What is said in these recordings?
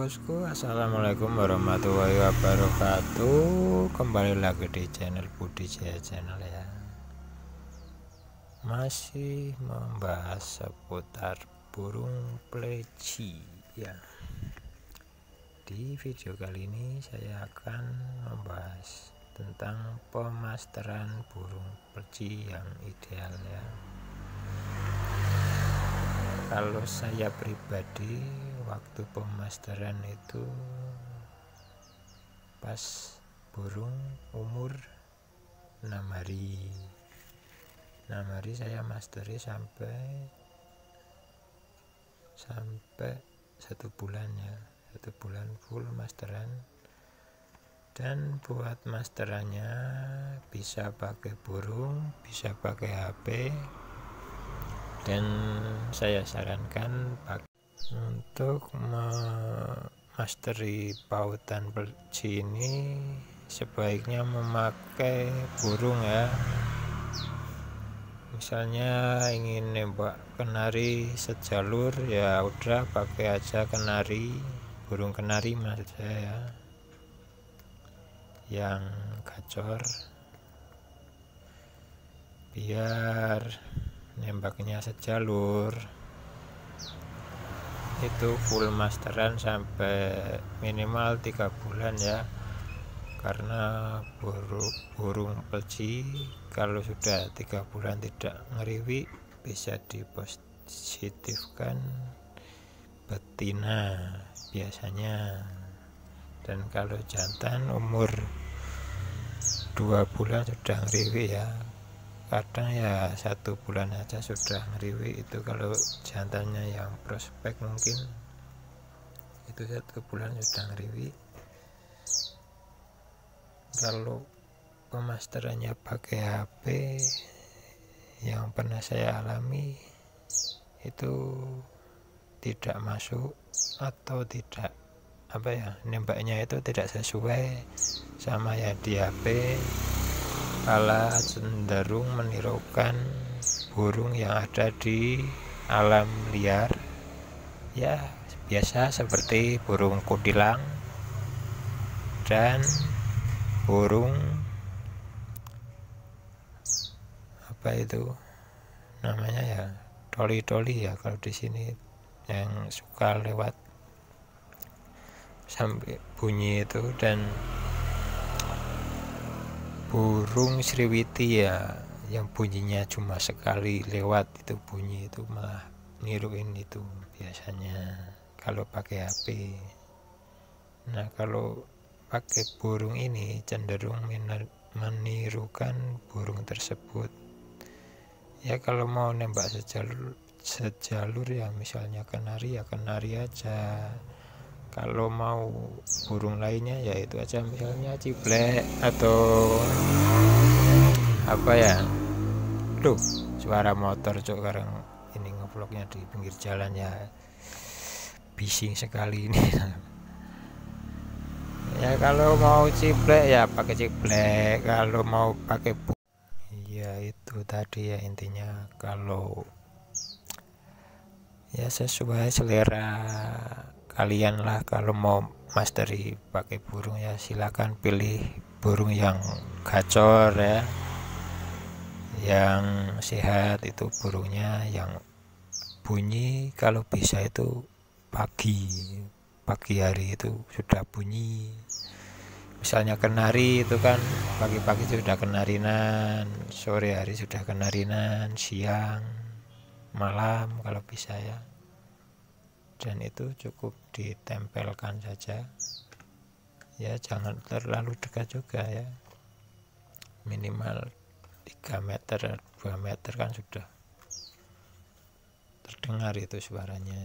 Bosku Assalamualaikum warahmatullahi wabarakatuh. Kembali lagi di channel Budi Jaya Channel ya. Masih membahas seputar burung pleci ya. Di video kali ini saya akan membahas tentang pemasteran burung pleci yang ideal ya kalau saya pribadi waktu pemasteran itu pas burung umur enam hari. Enam hari saya masteri sampai sampai satu bulan ya. Satu bulan full masteran. Dan buat masterannya bisa pakai burung bisa pakai HP dan saya sarankan untuk memasteri pautan pelci ini sebaiknya memakai burung ya. Misalnya ingin nembak kenari sejalur ya udah pakai aja kenari burung kenari maksud saya ya. Yang gacor biar nembaknya sejalur. Itu full masteran sampai minimal tiga bulan ya. Karena burung, burung pelci kalau sudah tiga bulan tidak ngeriwi bisa dipositifkan betina biasanya. Dan kalau jantan umur dua bulan sudah ngeriwi ya kadang ya satu bulan aja sudah ngeriwi itu kalau jantannya yang prospek mungkin. Itu satu bulan sudah ngeriwi kalau pemasterannya pakai HP yang pernah saya alami itu tidak masuk atau tidak apa ya nembaknya itu tidak sesuai sama yang di HP Kala cenderung menirukan burung yang ada di alam liar. Ya biasa seperti burung kutilang dan burung apa itu namanya ya toli-toli ya kalau di sini yang suka lewat sampai bunyi itu dan burung sriwiti ya yang bunyinya cuma sekali lewat itu bunyi itu malah niruin itu biasanya kalau pakai HP nah kalau pakai burung ini cenderung menirukan burung tersebut. Ya kalau mau nembak sejalur sejalur ya misalnya kenari ya kenari aja kalau mau burung lainnya ya itu aja. Misalnya ciblek atau apa ya? Tuh suara motor cok sekarang ini ngevlognya di pinggir jalan ya. Bising sekali ini. Ya kalau mau ciblek ya pakai ciblek kalau mau pakai bu ya itu tadi ya intinya. Kalau ya sesuai selera kalian lah kalau mau masteri pakai burung ya silakan pilih burung yang gacor ya yang sehat itu burungnya yang bunyi kalau bisa itu pagi pagi hari itu sudah bunyi. Misalnya kenari itu kan pagi-pagi sudah kenarinan sore hari sudah kenarinan siang malam kalau bisa ya. Dan itu cukup ditempelkan saja. Ya jangan terlalu dekat juga ya. Minimal 3 meter 2 meter kan sudah terdengar itu suaranya.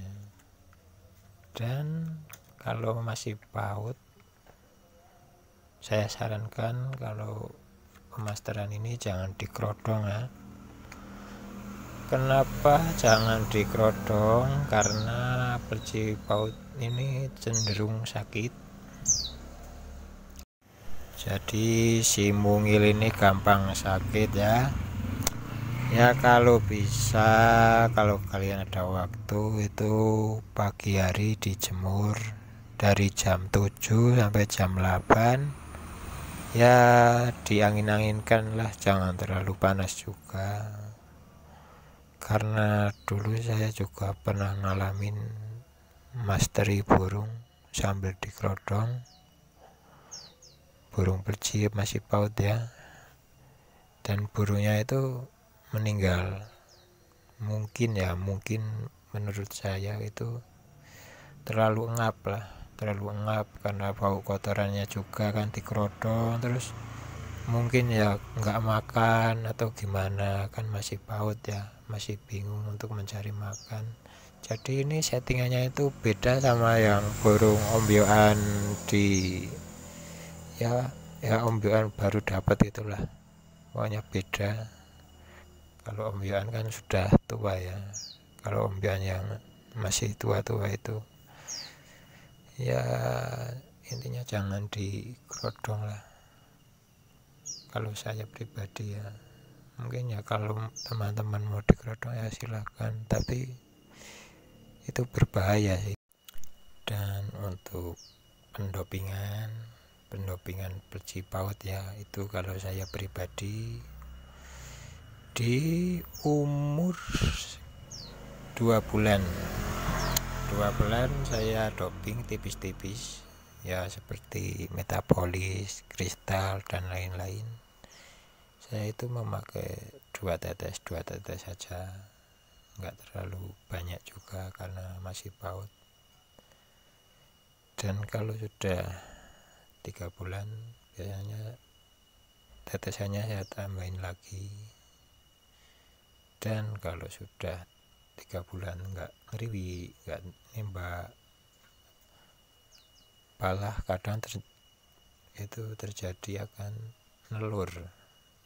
Dan kalau masih paut saya sarankan kalau pemasteran ini jangan dikrodong ya kenapa jangan dikrodong? Karena perci paut ini cenderung sakit. Jadi si mungil ini gampang sakit ya. Ya kalau bisa kalau kalian ada waktu itu pagi hari dijemur dari jam 7 sampai jam 8 ya diangin-anginkan lah jangan terlalu panas juga karena dulu saya juga pernah ngalamin masteri burung sambil dikerodong burung perci masih paut ya. Dan burungnya itu meninggal. Mungkin ya mungkin menurut saya itu terlalu ngap lah. Terlalu ngap karena bau kotorannya juga kan dikerodong terus mungkin ya nggak makan atau gimana kan masih paut ya masih bingung untuk mencari makan. Jadi ini settingannya itu beda sama yang burung ombyoan di ya ya ombyoan baru dapat itulah. Pokoknya beda. Kalau ombyoan kan sudah tua ya. Kalau ombyoan yang masih tua-tua itu ya intinya jangan digerodong lah. Kalau saya pribadi ya mungkin ya kalau teman-teman mau digerodong ya silakan. Tapi itu berbahaya sih. Dan untuk pendopingan pendopingan perci paut ya itu kalau saya pribadi di umur dua bulan. Dua bulan saya doping tipis-tipis ya seperti metabolis kristal dan lain-lain saya itu memakai dua tetes dua tetes saja. Nggak terlalu banyak juga karena masih paut. Dan kalau sudah tiga bulan biasanya tetesannya saya tambahin lagi. Dan kalau sudah tiga bulan nggak ngeriwi nggak nembak palah kadang ter, itu terjadi akan nelur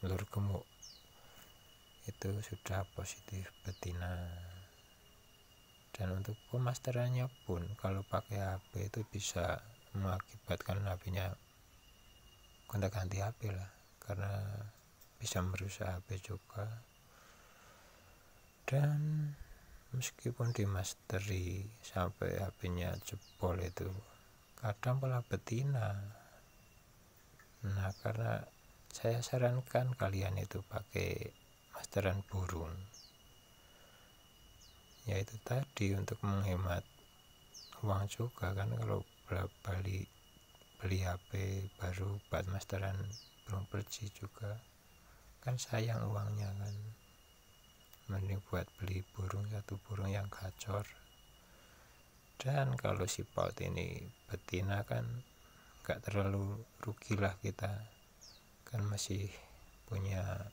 nelur gemuk itu sudah positif betina. Dan untuk pemasterannya pun kalau pakai HP itu bisa mengakibatkan HP-nya kontak ganti HP lah karena bisa merusak HP juga. Dan meskipun di masteri sampai HP-nya jebol itu kadang malah betina. Nah karena saya sarankan kalian itu pakai masteran burung. Yaitu tadi untuk menghemat uang juga kan kalau beli beli HP baru buat masteran burung perci juga. Kan sayang uangnya kan. Mending buat beli burung satu burung yang gacor. Dan kalau si paut ini betina kan nggak terlalu rugi lah kita kan masih punya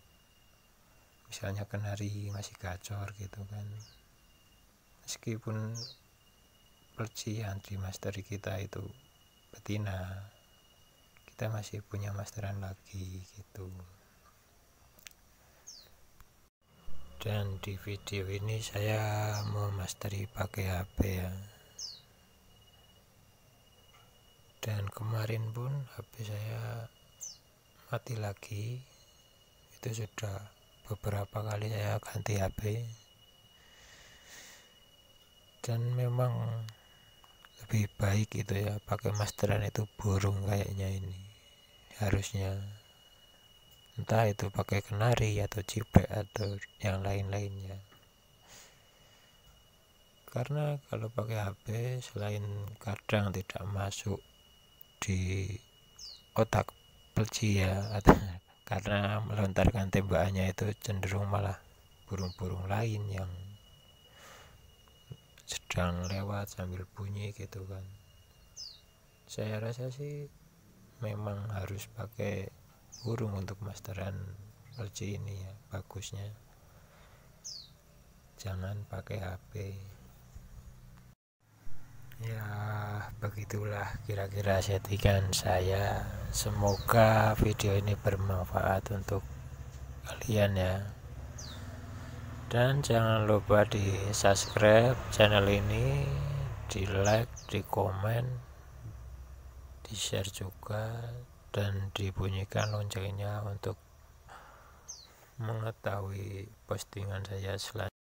misalnya kenari masih gacor gitu kan. Meskipun percian di masteri kita itu betina kita masih punya masteran lagi gitu. Dan di video ini saya mau masteri pakai HP ya. Dan kemarin pun HP saya mati lagi itu sudah beberapa kali saya ganti HP dan memang lebih baik itu ya pakai masteran itu burung kayaknya ini. Harusnya entah itu pakai kenari atau cipe atau yang lain-lainnya. Karena kalau pakai HP selain kadang tidak masuk di otak pelci ya karena melontarkan tembakannya itu cenderung malah burung-burung lain yang sedang lewat sambil bunyi gitu kan. Saya rasa sih memang harus pakai burung untuk masteran LG ini ya bagusnya. Jangan pakai HP ya begitulah kira-kira settingan saya. Semoga video ini bermanfaat untuk kalian ya. Dan jangan lupa di subscribe channel ini di like di komen di share juga dan dibunyikan loncengnya untuk mengetahui postingan saya selanjutnya